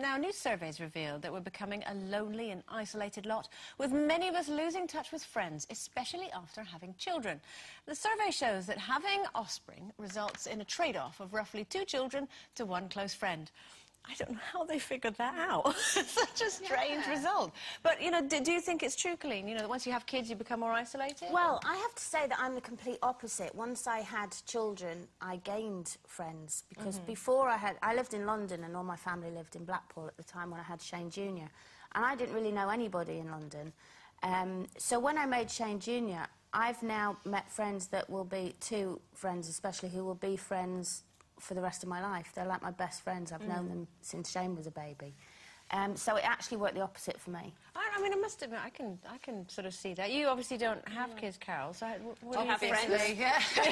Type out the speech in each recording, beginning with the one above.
Now, new surveys revealed that we're becoming a lonely and isolated lot, with many of us losing touch with friends, especially after having children. The survey shows that having offspring results in a trade-off of roughly two children to one close friend. I don't know how they figured that out. Such a strange yeah. result. But, you know, do, do, you think it's true, Coleen, you know, that once you have kids, you become more isolated? Well, I have to say that I'm the complete opposite. Once I had children, I gained friends because mm -hmm. before I had... I lived in London and all my family lived in Blackpool at the time when I had Shane Jr. And I didn't really know anybody in London. Um, so when I made Shane Jr., I've now met friends that will be, two friends especially, who will be friends for the rest of my life. They're like my best friends. I've mm. known them since Shane was a baby. Um, so it actually worked the opposite for me. I, I, mean, I must admit, I can, I can sort of see that. You obviously don't have yeah. kids, Carol. So what, I have friends. Yeah. I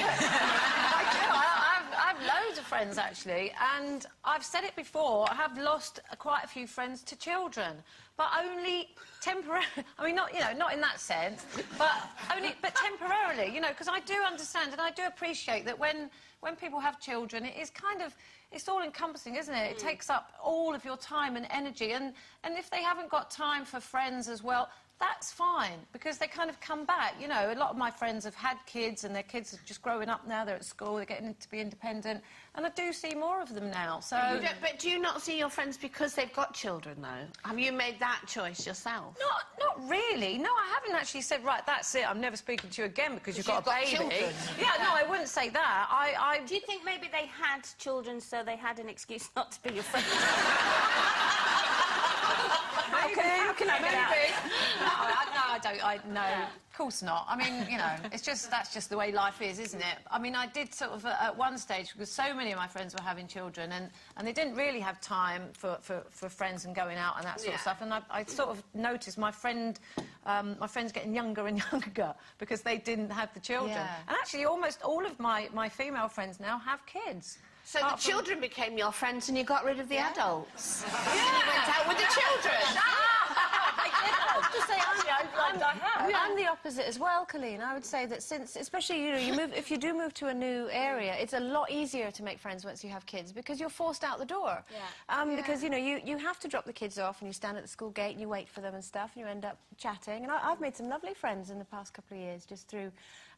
do. I, I've, I've loads of friends actually, and I've said it before. I have lost quite a few friends to children, but only temporarily. I mean, not you know, not in that sense, but only, but temporarily. You know, because I do understand and I do appreciate that when when people have children, it is kind of, it's all encompassing, isn't it? Mm. It takes up all of your time and energy. And, and if they haven't got time for friends as well, that's fine because they kind of come back. You know, a lot of my friends have had kids and their kids are just growing up now. They're at school, they're getting to be independent, and I do see more of them now. So, but, but do you not see your friends because they've got children, though? Have you made that choice yourself? Not, not really. No, I haven't actually said right. That's it. I'm never speaking to you again because you've got you've a baby. Children. Yeah, no, I wouldn't say that. I, I. Do you think maybe they had children so they had an excuse not to be your friends? okay, how can I maybe. I don't. I no, yeah. of course not. I mean, you know, it's just that's just the way life is, isn't it? I mean, I did sort of uh, at one stage because so many of my friends were having children, and and they didn't really have time for for, for friends and going out and that sort yeah. of stuff. And I, I, sort of noticed my friend, um, my friends getting younger and younger because they didn't have the children. Yeah. And actually, almost all of my my female friends now have kids. So the children became your friends and you got rid of the adults. Yeah. you went out with the children. I'm I'm the opposite as well, Coleen. I would say that since, especially, you know, you move, if you do move to a new area, it's a lot easier to make friends once you have kids because you're forced out the door. Yeah. Um, yeah. Because, you know, you, you have to drop the kids off and you stand at the school gate and you wait for them and stuff and you end up chatting. And I, have made some lovely friends in the past couple of years just through,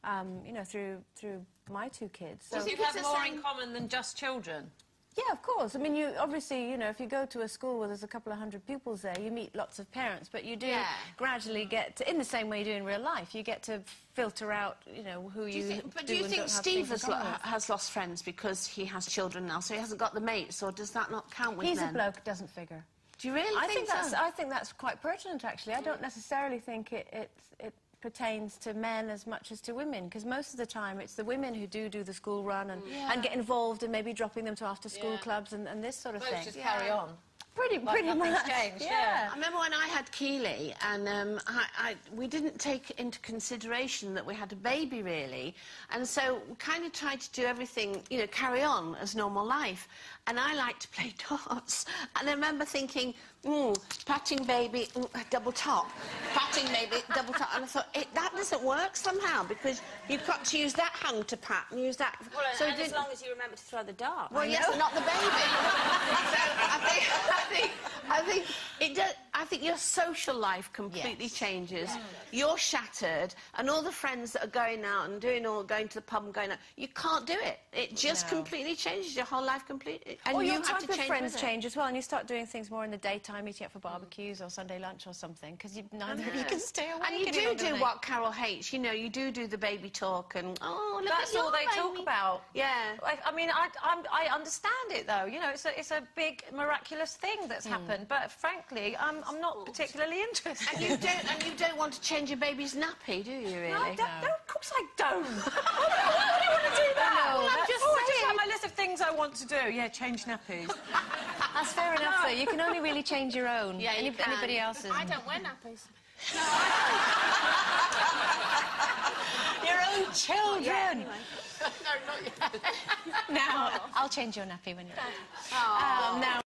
um, you know, through, through my two kids. So you have more in common than just children? Yeah, of course. I mean, you obviously, you know, if you go to a school where there's a couple of hundred pupils there, you meet lots of parents, but you do yeah. gradually get to, in the same way you do in real life, you get to filter out, you know, who do you, you think, But do you think Steve has, lo has lost friends because he has children now, so he hasn't got the mates, or does that not count with He's men? a bloke, doesn't figure. Do you really I think, think so? that's I think that's quite pertinent actually. I don't hmm. necessarily think it it, it pertains to men as much as to women because most of the time it's the women who do do the school run and, yeah. and get involved and maybe dropping them to after school yeah. clubs and, and, this sort of Both thing. just yeah. carry on. Pretty, like pretty much. changed, yeah. yeah. I remember when I had Keeley, and um, I, I, we didn't take into consideration that we had a baby, really, and so we kind of tried to do everything, you know, carry on as normal life. And I like to play darts, and I remember thinking, mm, patting baby, mm, double top, patting baby, double top, and I thought that doesn't work somehow because you've got to use that hand to pat and use that. Well, so and as long as you remember to throw the dart. Well, yes, not the baby. so I think, I think, I think it does. I think your social life completely yes. changes. Yeah. You're shattered, and all the friends that are going out and doing all, going to the pub and going out, you can't do it. It just no. completely changes your whole life completely. And well, you your type of friends change as well, and you start doing things more in the daytime, meeting up for barbecues or Sunday lunch or something, because neither of you can stay awake. And you do do what Carol hates. You know, you do do the baby talk, and oh, look That's at all they baby. talk about. Yeah. I, I mean, I, I'm, i understand it though. You know, it's a, it's a big miraculous thing that's mm. happened, but frankly, I'm, I'm not particularly particularly interested. And you don't, and you don't want to change your baby's nappy, do you, really? No, I don't, no. of course I don't. Why do you want to do that? No, well, I'm just, oh, I just have my list of things I want to do. Yeah, change nappies. That's fair enough, though. You can only really change your own. Yeah, Any, Anybody else's. I don't wear nappies. No, your own children. Yeah, anyway. no, not yet. now, I'll change your nappy when you're ready. Oh. Um, now.